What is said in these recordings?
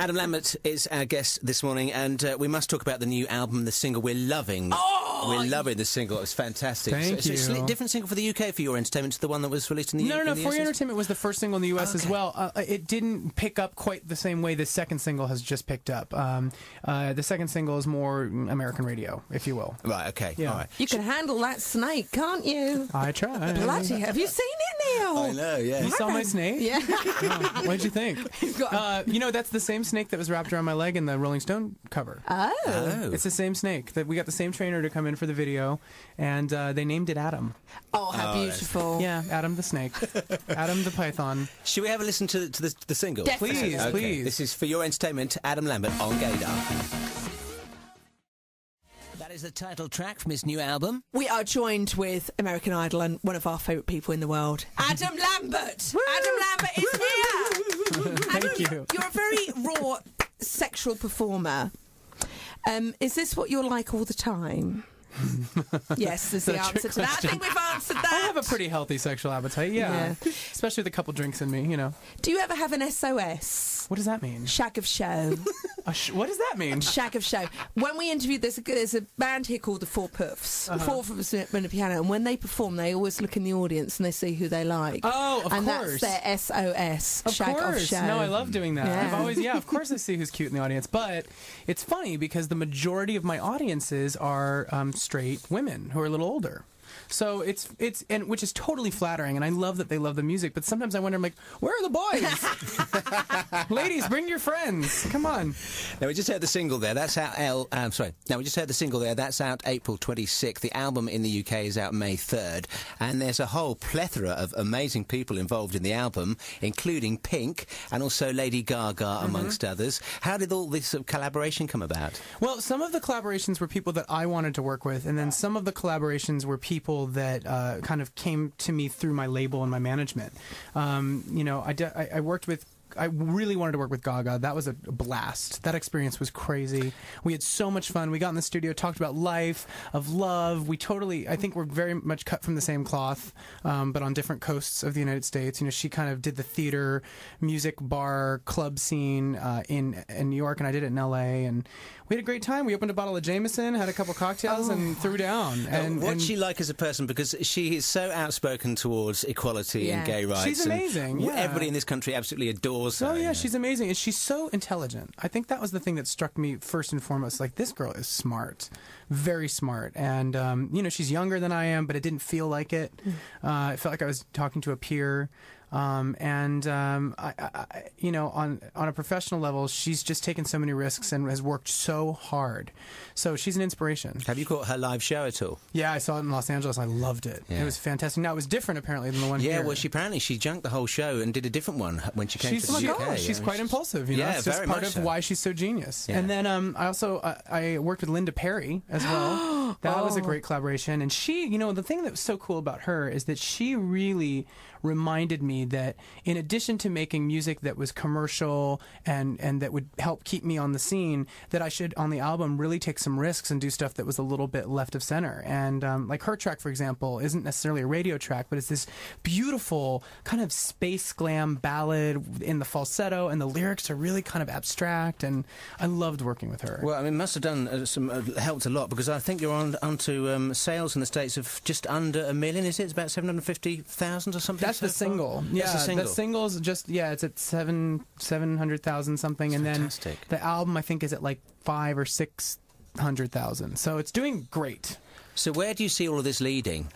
Adam Lambert is our guest this morning, and uh, we must talk about the new album, the single we're loving. Oh, we're loving the single. It was fantastic. Thank so, so It's you. a different single for the UK for your entertainment to the one that was released in the No, no, no. in the For Your Entertainment was the first single in the U.S. as well. Uh, it didn't pick up quite the same way the second single has just picked up. Um, uh, the second single is more American radio, if you will. Right. Okay. Yeah. All right. You can handle that snake, can't you? I try. Bloody, have you seen it, I know. Yeah. You saw my snake? Yeah. Oh, what did you think? Uh, you know, that's the same snake that was wrapped around my leg in the Rolling Stone cover. oh. Oh. It's the same snake that we got the same trainer to come in for the video, and uh, they named it Adam. Oh, how Oh, beautiful. Yeah, Adam the snake, Adam the python. Should we have a listen to, to the, the single? Definitely. Please, Okay. please. This is for your entertainment, Adam Lambert on Gaydar. That is the title track from his new album. We are joined with American Idol and one of our favourite people in the world, Adam Lambert. Adam Lambert is here. Thank you. You're a very raw sexual performer. Um, is this what you're like all the time? yes, is the answer to that. I think we've answered that. I have a pretty healthy sexual appetite, yeah. Yeah. Especially with a couple drinks in me, you know. Do you ever have an SOS? What does that mean? Shag of show. A sh- what does that mean? Shag of show. When we interviewed, there's a, there's a band here called the Four Puffs. Uh-huh. Four Puffs on the piano, and when they perform, they always look in the audience and they see who they like. Oh, of and course. that's their SOS. Of shag course. of show. No, I love doing that. Yeah. I've always, yeah, of course I see who's cute in the audience. But it's funny because the majority of my audiences are um, straight women who are a little older. So it's it's and which is totally flattering, and I love that they love the music. But sometimes I wonder, I'm like, where are the boys? Ladies, bring your friends. Come on. Now we just heard the single there. That's out. L. Um, sorry. Now we just heard the single there. That's out April 26th. The album in the UK is out May 3rd, and there's a whole plethora of amazing people involved in the album, including Pink and also Lady Gaga, amongst others. How did all this collaboration come about? Well, some of the collaborations were people that I wanted to work with, and then some of the collaborations were people that uh, kind of came to me through my label and my management. Um, you know, I, de- I worked with. I really wanted to work with Gaga. That was a blast. That experience was crazy. We had so much fun. We got in the studio, talked about life, of love. We totally, I think we're very much cut from the same cloth, um, but on different coasts of the United States. You know, she kind of did the theater, music, bar, club scene uh, in in New York, and I did it in L.A. And we had a great time. We opened a bottle of Jameson, had a couple cocktails, and threw down. And, Uh, What's and she like as a person? Because she is so outspoken towards equality Yeah. and gay rights. She's and amazing, yeah. Everybody in this country absolutely adores her. Oh yeah, she's amazing, and she's so intelligent. I think that was the thing that struck me first and foremost. Like this girl is smart, very smart, and um, you know she's younger than I am, but it didn't feel like it. Uh, it felt like I was talking to a peer. Um, and um, I, I, you know, on on a professional level, she's just taken so many risks and has worked so hard. So she's an inspiration. Have you caught her live show at all? Yeah, I saw it in Los Angeles. I loved it. Yeah. It was fantastic. Now it was different apparently than the one Yeah, here. well, she apparently she junked the whole show and did a different one when she came She's, to the oh UK. gosh, she's quite impulsive. You know, Yeah, it's just very part of so. why she's so genius. Yeah. And then um, I also uh, I worked with Linda Perry as well. that was a Oh. great collaboration. And she, you know, the thing that was so cool about her is that she really reminded me that in addition to making music that was commercial and and that would help keep me on the scene, that I should on the album really take some risks and do stuff that was a little bit left of center. And um, like her track, for example, isn't necessarily a radio track, but it's this beautiful kind of space glam ballad in the falsetto, and the lyrics are really kind of abstract. And I loved working with her. Well, I mean, must have done uh, some uh, helped a lot because I think you're on onto um, sales in the states of just under a million. Is it? It's about seven hundred fifty thousand or something. That's so the far? single. Yeah, That's the single. The single's just yeah, it's at seven seven hundred thousand something, and Fantastic. then the album I think is at like five or six hundred thousand. So it's doing great. So where do you see all of this leading?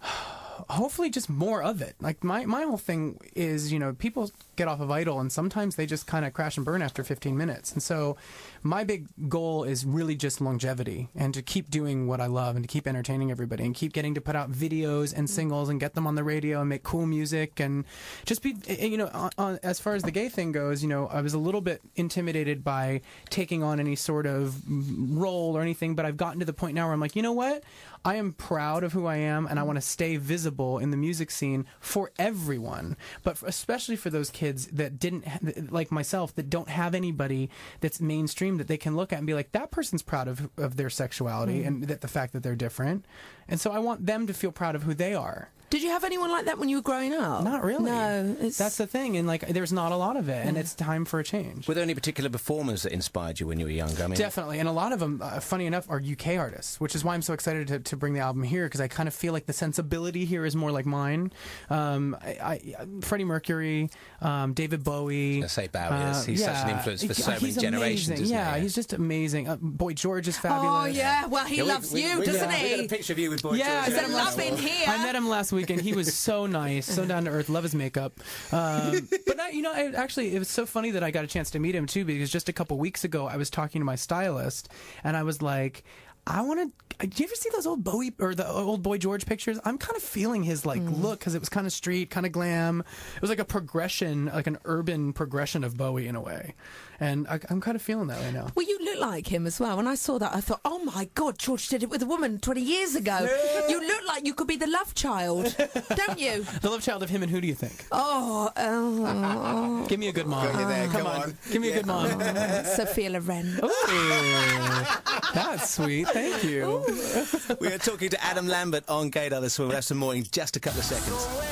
hopefully just more of it. Like my my whole thing is, you know, people get off of Idol, and sometimes they just kind of crash and burn after 15 minutes. And so my big goal is really just longevity and to keep doing what I love and to keep entertaining everybody and keep getting to put out videos and singles and get them on the radio and make cool music and just be eh, you know on, on, as far as the gay thing goes, you know, I was a little bit intimidated by taking on any sort of mm, role or anything, but I've gotten to the point now where I'm like, you know what? I am proud of who I am and I want to stay visible in the music scene for everyone, but for, especially for those kids that didn't, like myself, that don't have anybody that's mainstream that they can look at and be like, that person's proud of, of their sexuality mm-hmm. and that the fact that they're different. And so I want them to feel proud of who they are. Did you have anyone like that when you were growing up? Not really. No, it's, That's the thing, and like, there's not a lot of it, and it's time for a change. Were there any particular performers that inspired you when you were younger? I mean, Definitely, and a lot of them, uh, funny enough, are UK artists, which is why I'm so excited to, to bring the album here because I kind of feel like the sensibility here is more like mine. Um, I, I, Freddie Mercury, um, David Bowie. I say Bowie, yes. He's such an influence for so many generations, amazing. isn't he? yeah, Yeah. he's just amazing. Uh, Boy George is fabulous. Oh yeah, well he Yeah, loves we- you, we- doesn't we he? got a picture of you with Boy Yeah, George. I met him love in here. I met him last week, and he was so nice, so down to earth. Love his makeup. Um, but I, you know, I, actually, it was so funny that I got a chance to meet him too, because just a couple weeks ago, I was talking to my stylist, and I was like. I want to. Do you ever see those old Bowie or the old Boy George pictures? I'm kind of feeling his like Mm. look because it was kind of street, kind of glam. It was like a progression, like an urban progression of Bowie in a way, and I, I'm kind of feeling that right now. Well, you look like him as well. When I saw that, I thought, oh my God, George did it with a woman 20 years ago. You look like you could be the love child, don't you? The love child of him, and who do you think? Oh, oh, Give me a good mom. Got you there, come on. Give me a good mom. Sophia Loren. Ooh, that's sweet. Thank you. We are talking to Adam Lambert on Gaydar this morning. We'll have some more in just a couple of seconds.